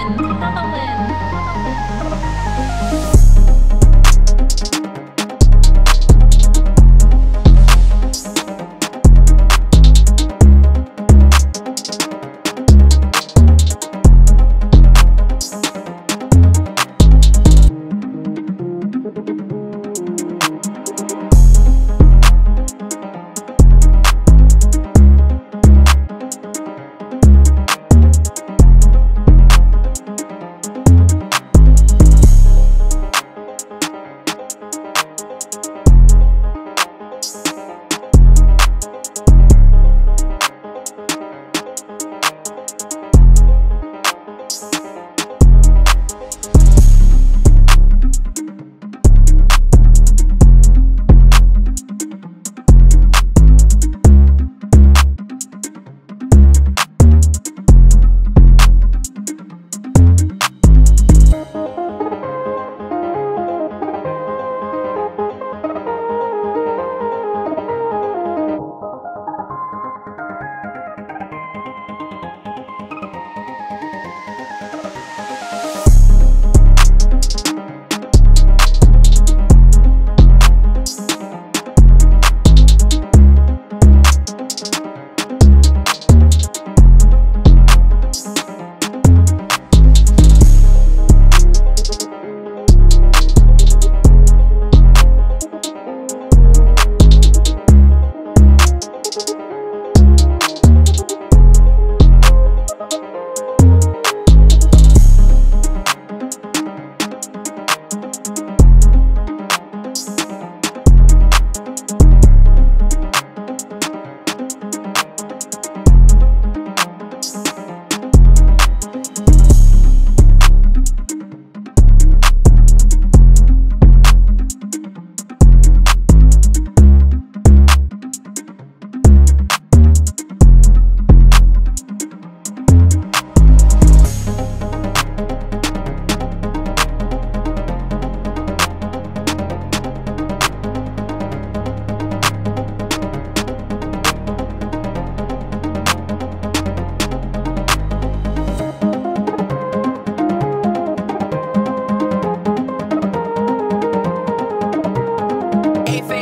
Berlin, Berlin.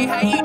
hey,